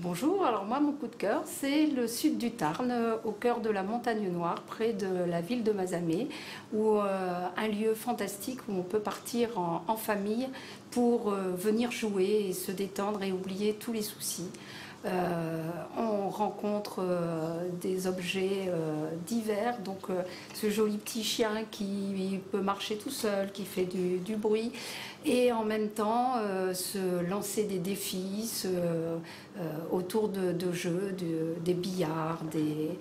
Bonjour, alors moi mon coup de cœur c'est le sud du Tarn, au cœur de la montagne noire, près de la ville de Mazamet, où euh, un lieu fantastique où on peut partir en, famille pour euh, venir jouer et se détendre et oublier tous les soucis. Euh, rencontre des objets divers, donc ce joli petit chien qui peut marcher tout seul, qui fait du, bruit, et en même temps se lancer des défis autour de, jeux, des billards, des,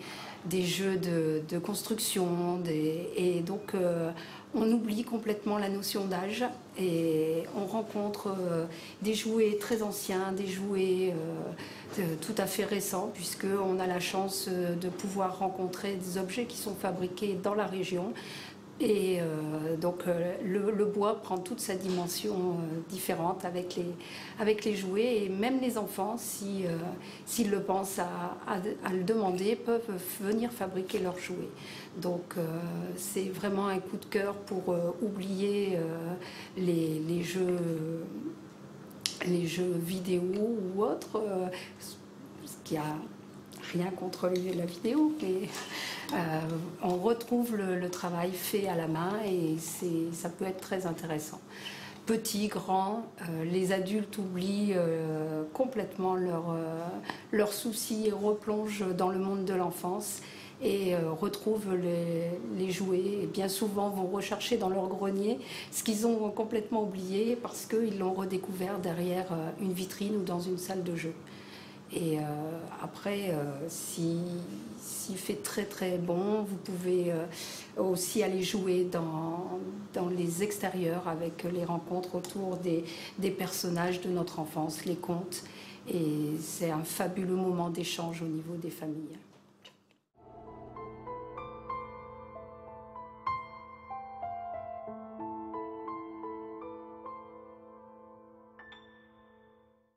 jeux de, construction, et donc on oublie complètement la notion d'âge et on rencontre euh, des jouets très anciens, des jouets euh, tout à fait récents, puisqu'on a la chance euh, de pouvoir rencontrer des objets qui sont fabriqués dans la région. Et donc le, bois prend toute sa dimension différente avec les, avec les jouets et même les enfants, s'ils le pensent à, le demander, peuvent venir fabriquer leurs jouets. Donc c'est vraiment un coup de cœur pour oublier les, jeux, les jeux vidéo ou autres, euh, ce qui a rien contre la vidéo, mais euh, on retrouve le, travail fait à la main et ça peut être très intéressant. Petits, grands, euh, les adultes oublient complètement leurs soucis et replongent dans le monde de l'enfance et euh, retrouvent les, jouets et bien souvent vont rechercher dans leur grenier ce qu'ils ont complètement oublié parce qu'ils l'ont redécouvert derrière euh, une vitrine ou dans une salle de jeu. Et euh, après, s'il fait très très bon, vous pouvez aussi aller jouer dans, dans, les extérieurs avec les rencontres autour des, des personnages de notre enfance, les contes. Et c'est un fabuleux moment d'échange au niveau des familles.